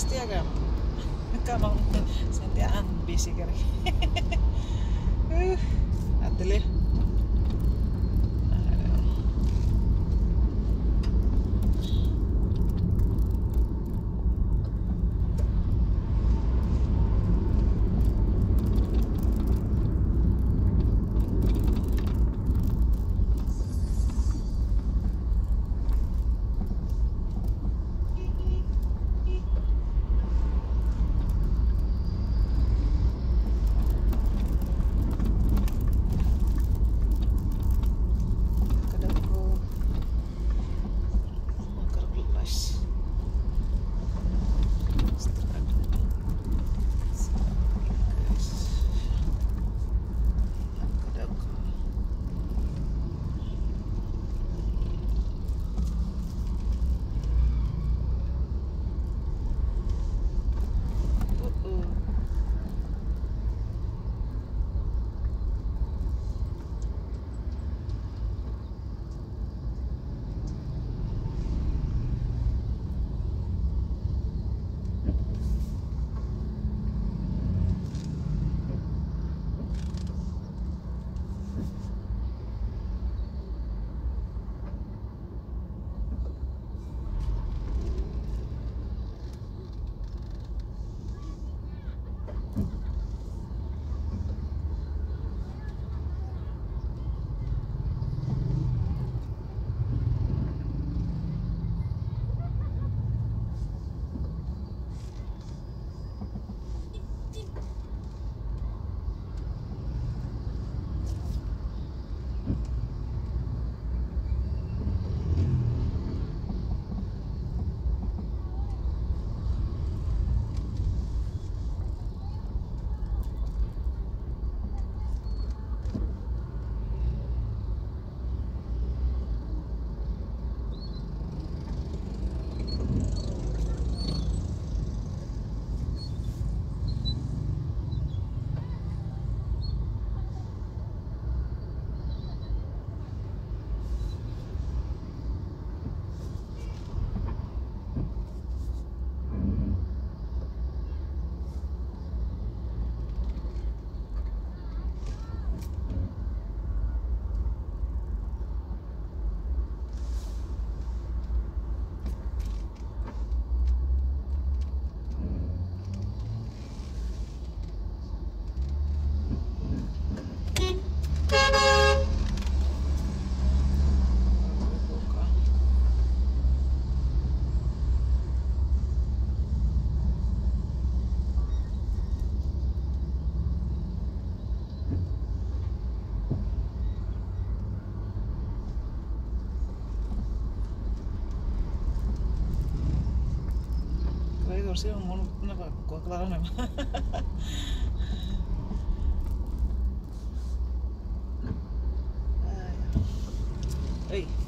Santiago. Acabamos Santiago, bici, cara. Uh, atelier. Siya mo na ba ko klaro na. Ay. Ay.